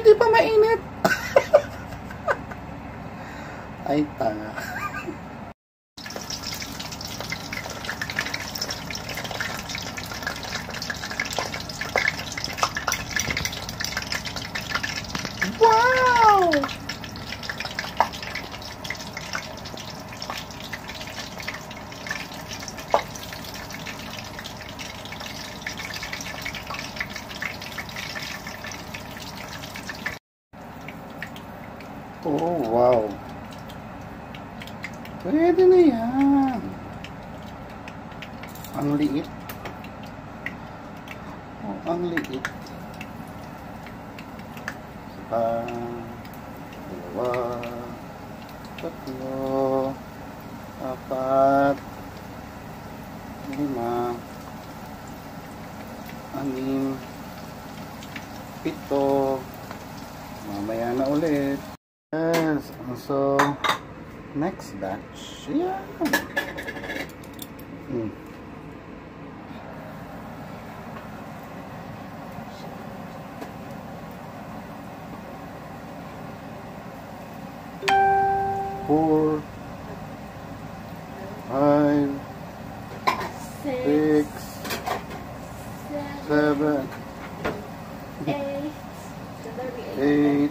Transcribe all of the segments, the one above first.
di pa mainit. Ay, tanga. Oh, wow. Pwede na yan. Ang liit. Oh, ang liit. Isa dalawa, tatlo, apat, lima, anim, pito, mamaya na ulit. Yes, so next batch. Yeah. Mm. Four, five, Six, seven, eight, so that'll be eight.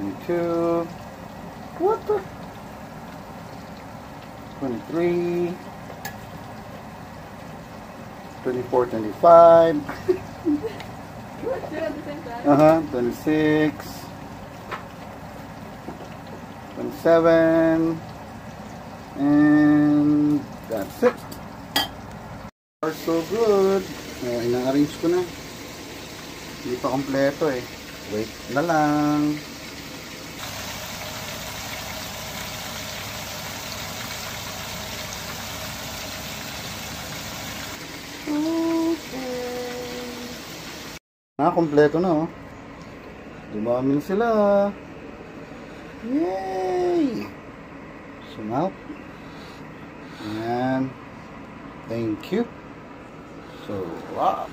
twenty-one, twenty-two, what the? Twenty-three, twenty-four, twenty-five. You were two at the same time? Uh-huh, 26, 27, and that's it. Are so good. Uh, ina-arrange ko na. Hindi pa kompleto eh. Wait na lang. Ah, kompleto na oh. Dumami na sila. Yay! Sumalt. Ayan. Thank you. So, wow.